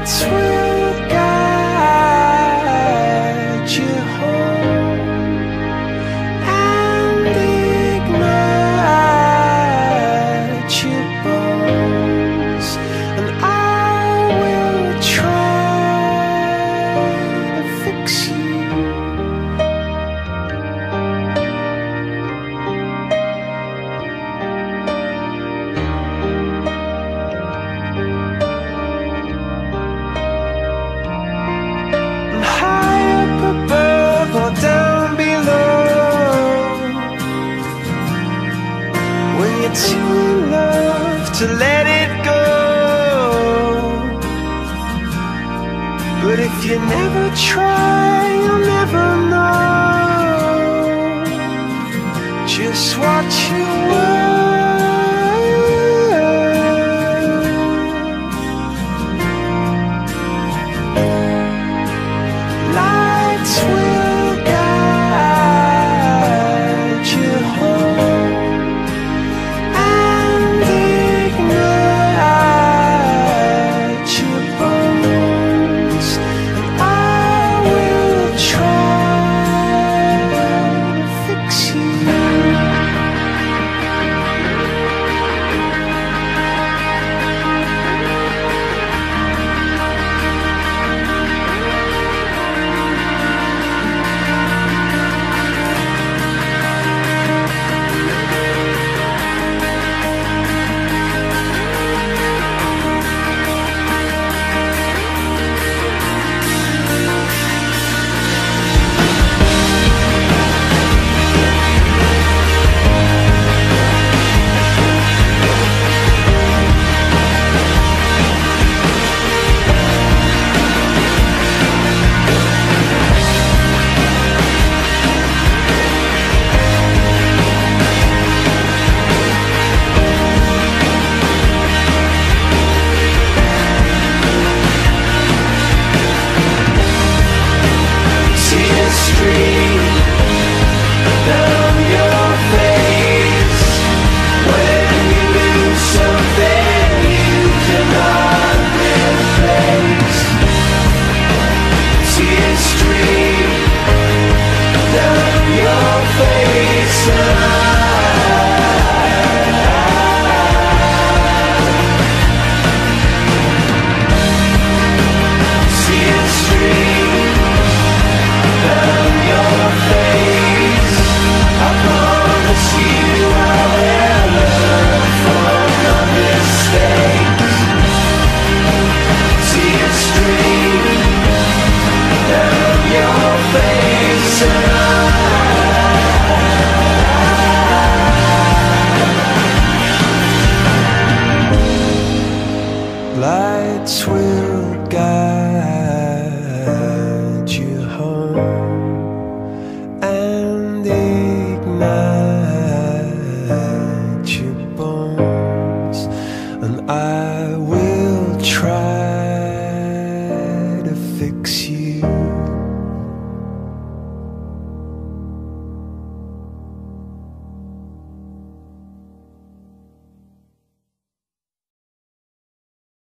Lights Too in love to let it go. But if you never try, you'll never know. Just what you were